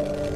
you.